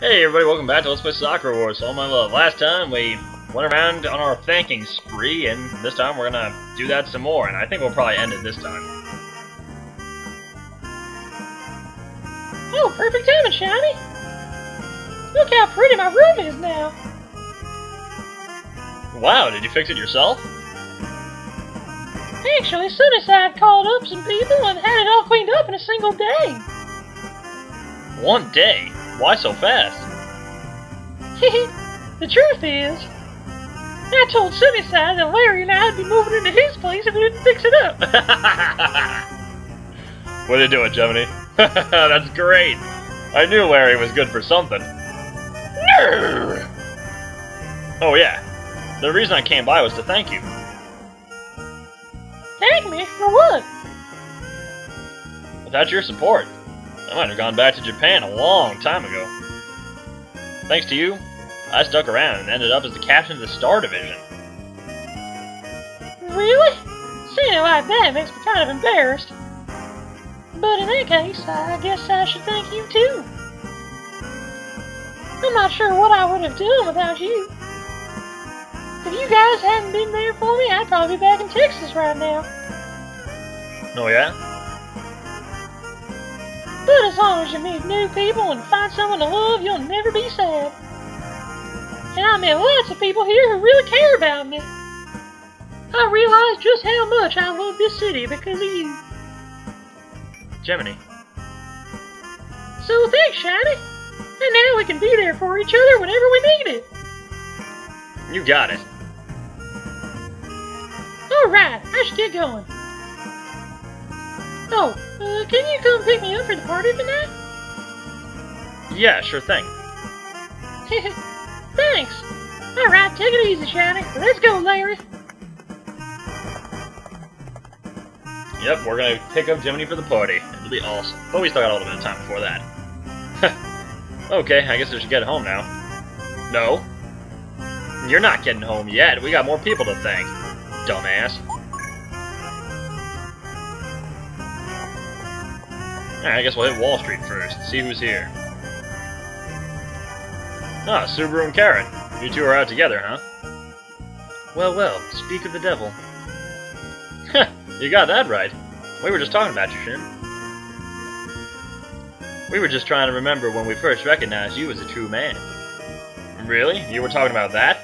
Hey everybody, welcome back to Let's Play Sakura Wars, all my love. Last time we went around on our thanking spree, and this time we're gonna do that some more, and I think we'll probably end it this time. Oh, perfect timing, Shiny! Look how pretty my room is now! Wow, did you fix it yourself? Actually, Sunnyside called up some people and had it all cleaned up in a single day. One day? Why so fast? the truth is, I told Sunnyside that Larry and I'd be moving into his place if we didn't fix it up. Way to do it, Gemini. That's great. I knew Larry was good for something. No! Oh yeah, the reason I came by was to thank you. Thank me? For what? Without your support, I might have gone back to Japan a long time ago. Thanks to you, I stuck around and ended up as the captain of the Star Division. Really? Saying it like that makes me kind of embarrassed. But in that case, I guess I should thank you too. I'm not sure what I would have done without you. If you guys hadn't been there for me, I'd probably be back in Texas right now. Oh yeah? But as long as you meet new people and find someone to love, you'll never be sad. And I met lots of people here who really care about me. I realized just how much I love this city because of you. Gemini. So thanks, Shiny. And now we can be there for each other whenever we need it. You got it. Alright, I should get going. Oh, uh, can you come pick me up for the party tonight? Yeah, sure thing. Thanks. Alright, take it easy, Shiny. Let's go, Larry. Yep, we're gonna pick up Gemini for the party. It'll be awesome. But we still got a little bit of time before that. okay, I guess we should get home now. No. You're not getting home yet. We got more people to thank. Dumbass. I guess we'll hit Wall Street first. See who's here. Ah, Subaru and Karen. You two are out together, huh? Well, well, speak of the devil. you got that right. We were just talking about you, Shin. We were just trying to remember when we first recognized you as a true man. Really? You were talking about that?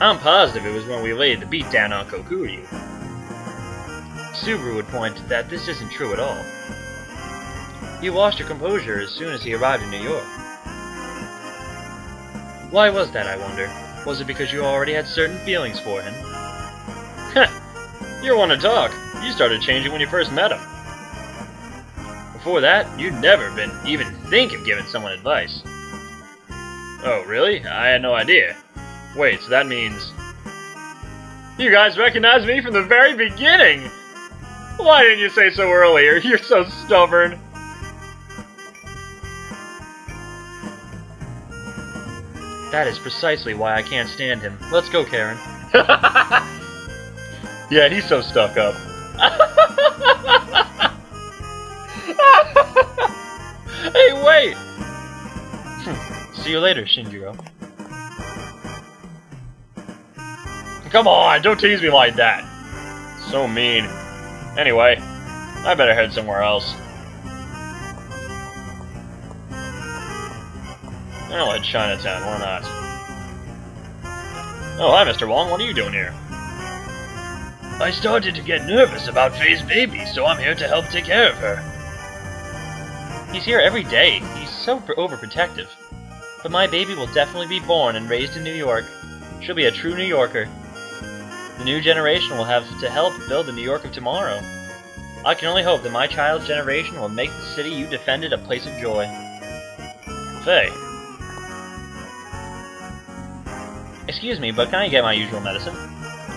I'm positive it was when we laid the beat down on Kokuryu. Subaru would point that this isn't true at all. You lost your composure as soon as he arrived in New York. Why was that, I wonder? Was it because you already had certain feelings for him? Heh! You're one to talk. You started changing when you first met him. Before that, you'd never been even think of giving someone advice. Oh, really? I had no idea. Wait, so that means... You guys recognize me from the very beginning! Why didn't you say so earlier? You're so stubborn. That is precisely why I can't stand him. Let's go, Karen. yeah, he's so stuck up. hey, wait! Hmm. See you later, Shinjiro. Come on, don't tease me like that. So mean. Anyway, I better head somewhere else. I'll head Chinatown, why not? Oh, hi, Mr. Wong, what are you doing here? I started to get nervous about Faye's baby, so I'm here to help take care of her. He's here every day. He's so overprotective. But my baby will definitely be born and raised in New York. She'll be a true New Yorker. The new generation will have to help build the New York of tomorrow. I can only hope that my child's generation will make the city you defended a place of joy. Faye. Excuse me, but can I get my usual medicine?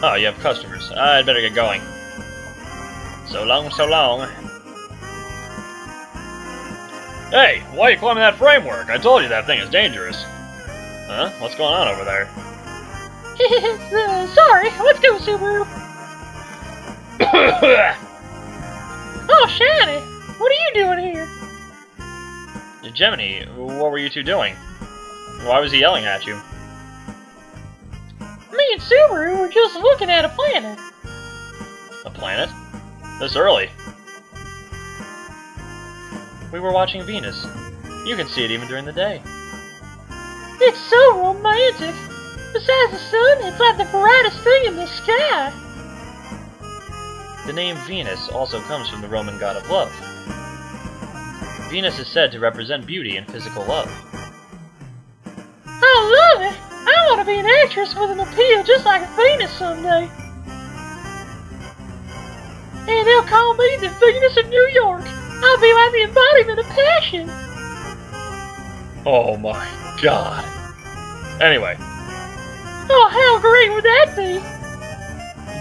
Oh, you have customers. I'd better get going. So long, so long. Hey, why are you climbing that framework? I told you that thing is dangerous. Huh? What's going on over there? Uh, sorry, let's go, Subaru. oh, Shiny, what are you doing here? Gemini, what were you two doing? Why was he yelling at you? Me and Subaru were just looking at a planet. A planet? This early? We were watching Venus. You can see it even during the day. It's so romantic. Besides the sun, it's like the brightest thing in the sky. The name Venus also comes from the Roman god of love. Venus is said to represent beauty and physical love. I love it. I want to be an actress with an appeal just like Venus someday. And they'll call me the Venus of New York. I'll be like the embodiment of passion. Oh my god. Anyway, Oh, how great would that be?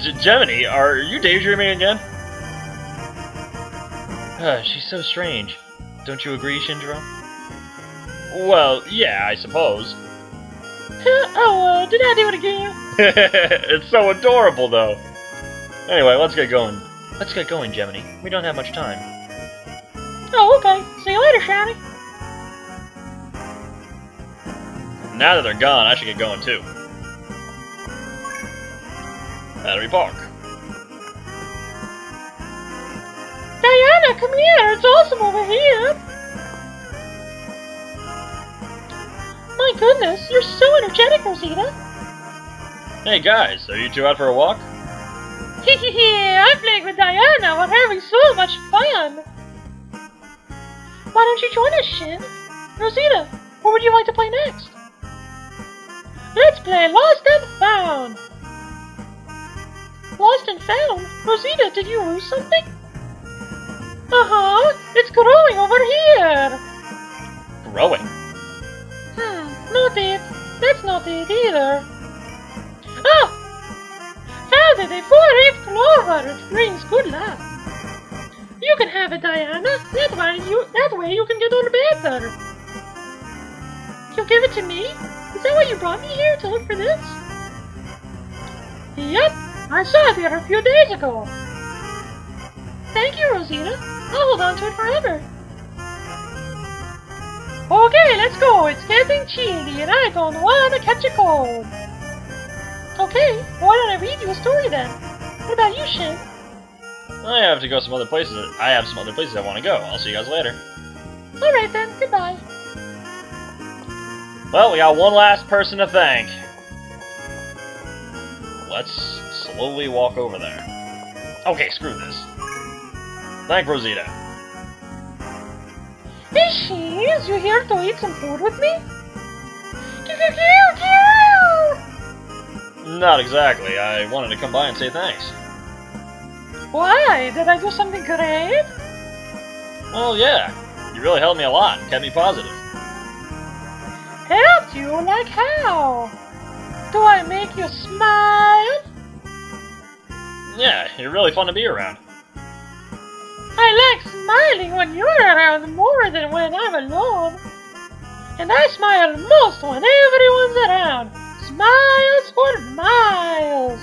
G Gemini, are you daydreaming again? Uh, she's so strange. Don't you agree, Shinjiro? Well, yeah, I suppose. Oh, uh, did I do it again? it's so adorable, though. Anyway, let's get going. Let's get going, Gemini. We don't have much time. Oh, okay. See you later, Shiny. Now that they're gone, I should get going too. Battery Park. Diana, come here. It's awesome over here. My goodness, you're so energetic, Rosita. Hey guys, are you two out for a walk? Hehehe, I'm playing with Diana. We're having so much fun. Why don't you join us, Shin? Rosita, what would you like to play next? Let's play Lost and Found. Lost and Found? Rosita, did you lose something? Uh-huh, it's growing over here. Growing. Hmm, not it. That's not it either. Oh! Found it, a four-leaf clover. It brings good luck. You can have it, Diana. That way you that way you can get on the bed better. You'll give it to me? Is that why you brought me here to look for this? Yep, I saw it here a few days ago. Thank you, Rosita. I'll hold on to it forever. Okay, let's go. It's getting chilly and I don't want to catch a cold. Okay, why don't I read you a story then? What about you, Shin? I have to go some other places. I have some other places I want to go. I'll see you guys later. Alright then, goodbye. Well, we got one last person to thank. Let's slowly walk over there. Okay, screw this. Thank Rosita. Hey, Sheens, you here to eat some food with me? Not exactly. I wanted to come by and say thanks. Why? Did I do something great? Well, yeah. You really helped me a lot and kept me positive. Helped you? Like how? Do I make you smile? Yeah, you're really fun to be around. I like smiling when you're around more than when I'm alone. And I smile most when everyone's around. Smiles for miles.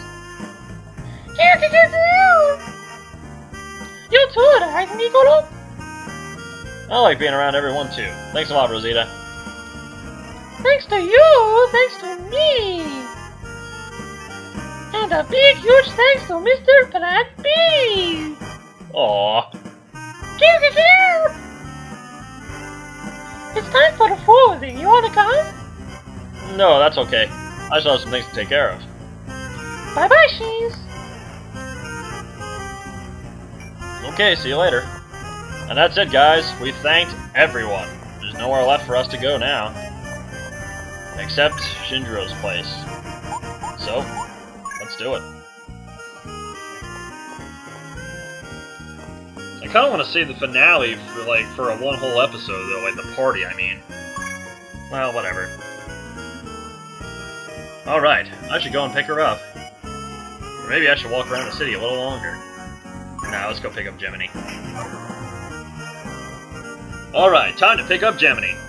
You too, right, Nicolo? I like being around everyone too. Thanks a lot, Rosita. Thanks to you, thanks to me. And a big, huge thanks to Mr. Plan B. Aww. It's time for the folding. You wanna come? No, that's okay. I still have some things to take care of. Bye bye, Sheens. Okay, see you later. And that's it, guys. We thanked everyone. There's nowhere left for us to go now. Except Shinjiro's place. So, let's do it. I kind of want to save the finale for like for a one whole episode though, like the party. I mean, well, whatever. All right, I should go and pick her up. Or maybe I should walk around the city a little longer. Now let's go pick up Gemini. Alright, time to pick up Gemini.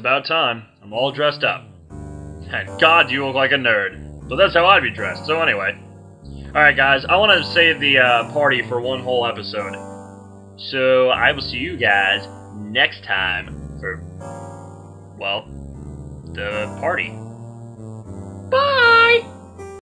About time. I'm all dressed up. And God, you look like a nerd. But that's how I'd be dressed, so anyway. Alright, guys, I want to save the uh, party for one whole episode. So I will see you guys next time for, well, the party.